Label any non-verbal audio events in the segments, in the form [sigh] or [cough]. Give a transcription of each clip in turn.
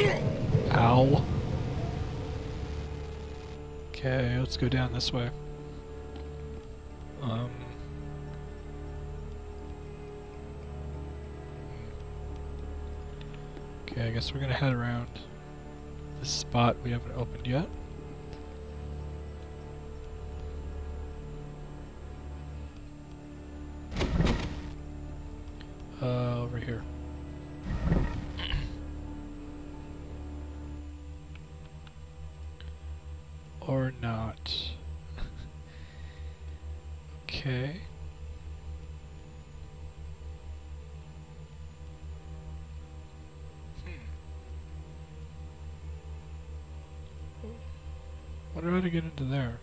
Ow. Okay, let's go down this way. Um. Okay, I guess we're gonna head around this spot we haven't opened yet. Uh, over here. Or not. okay. Hmm. Wonder how to get into there.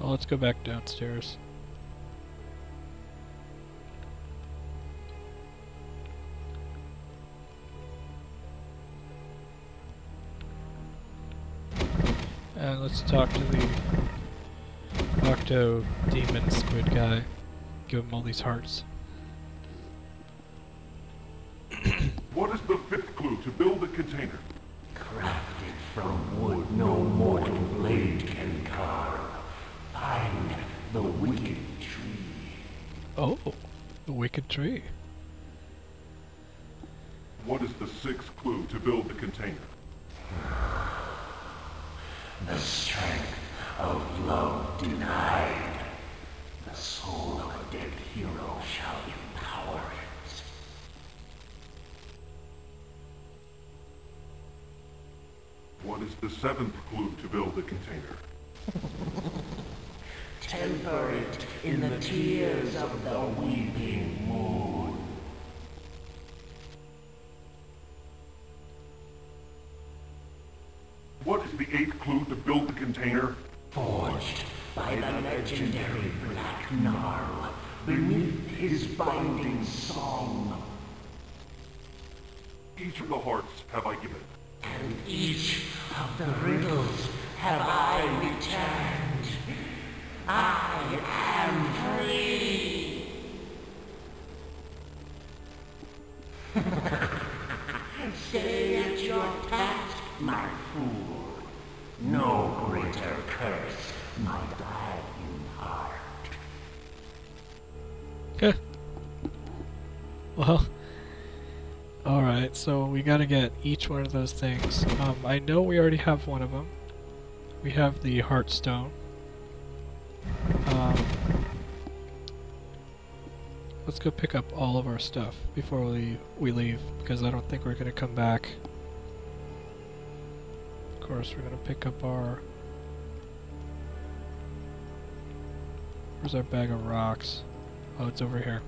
Well, let's go back downstairs. And let's talk to the Octo Demon Squid guy. Give him all these hearts. [clears throat] What is the fifth clue to build the container? Crafted from wood no mortal blade can carve. Find the wicked tree. Oh, the wicked tree. What is the sixth clue to build the container? [sighs] The strength of love denied. The soul of a dead hero shall empower it. What is the seventh clue to build the container? In the tears of the weeping moon. What is the eighth clue to build the container? Forged by the legendary Black Gnarl beneath his binding song. Each of the hearts have I given. And each of the riddles have I returned. I am free. [laughs] Stay at your task, my fool. No greater curse, my dying heart. Okay. Well. Alright, so we gotta get each one of those things. Um, I know we already have one of them. We have the Heartstone. Um, let's go pick up all of our stuff before we, we leave, because I don't think we're gonna come back. Of course, we're gonna pick up our... Where's our bag of rocks? Oh, it's over here.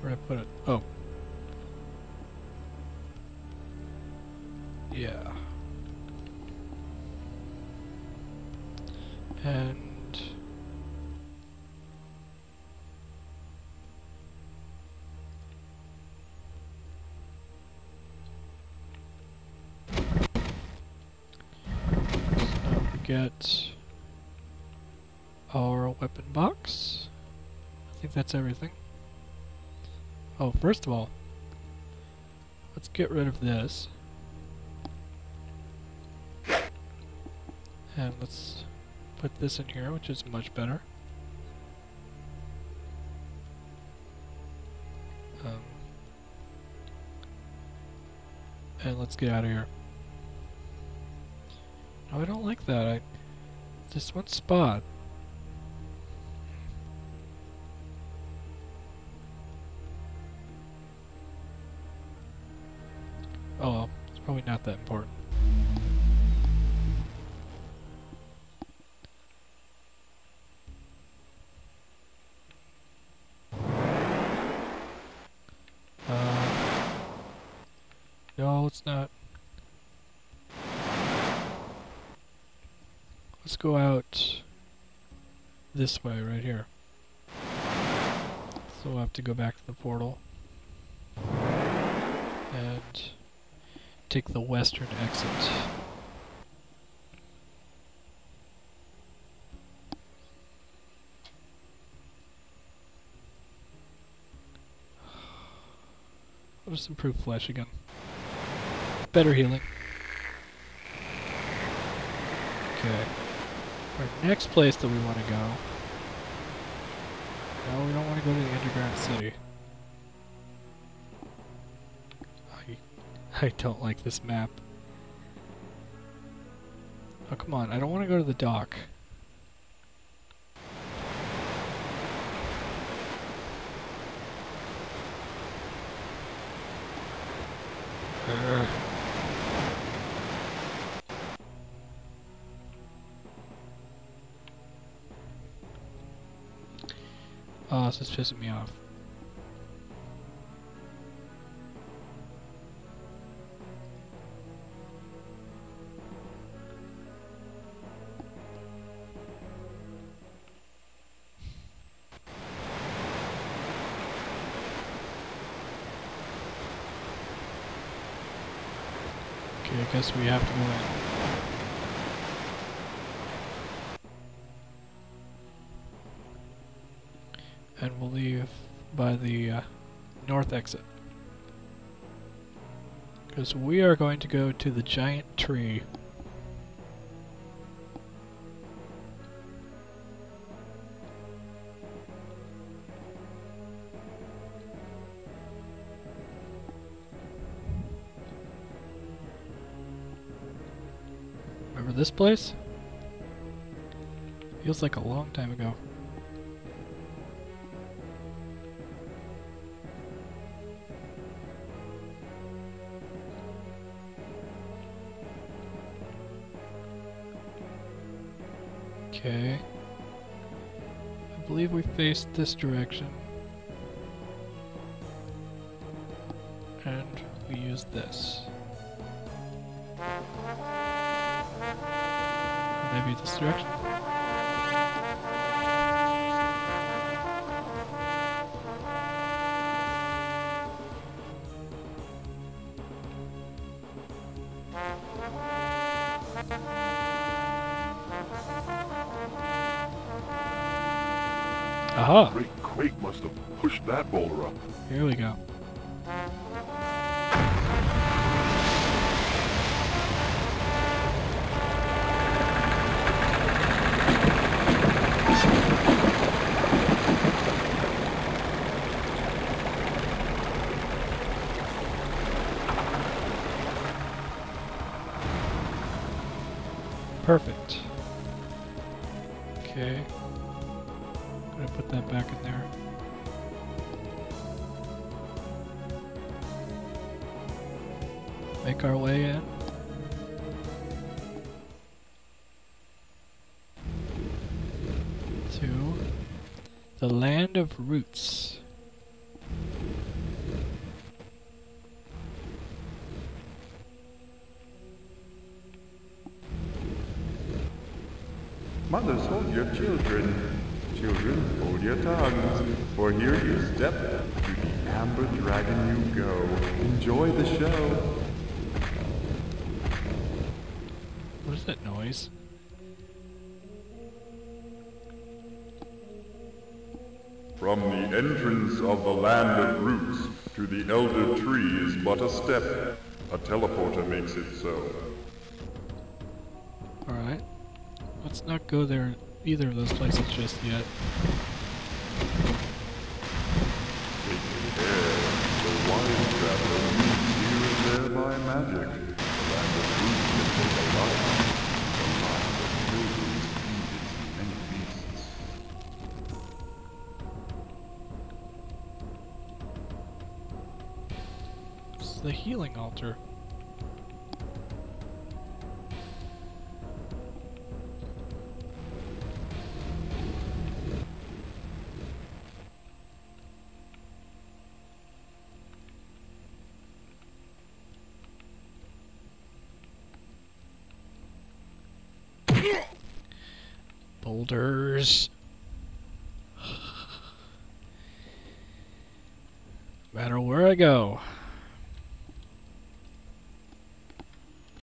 Where'd I put it? Oh. Yeah. And... Let's not forget our weapon box. I think that's everything. Oh, first of all, let's get rid of this. And let's put this in here, which is much better. Um, and let's get out of here. Oh, I don't like that. I just one spot. Oh, well, it's probably not that important. No, it's not. Let's go out this way, right here. So we'll have to go back to the portal. And take the western exit. I'll just improve flesh again. Better healing. Okay. Our next place that we want to go. No, we don't want to go to the underground city. I, I don't like this map. Oh, come on. I don't want to go to the dock. Urgh. This is pissing me off. Okay, I guess we have to go in. And we'll leave by the uh, north exit. Because we are going to go to the giant tree. Remember this place? Feels like a long time ago. Okay. I believe we faced this direction. And we use this. Maybe this direction? Aha! Great quake must have pushed that boulder up. Here we go. Perfect. Okay. Gonna put that back in there. Make our way in. To the land of roots. Mothers, hold your children. Children, hold your tongues. For here you step, to the amber dragon you go. Enjoy the show. What is that noise? From the entrance of the land of roots to the elder tree is but a step. A teleporter makes it so. Alright. Let's not go there either of those places just yet. magic, the. It's the healing altar. Boulders. No [sighs] matter where I go,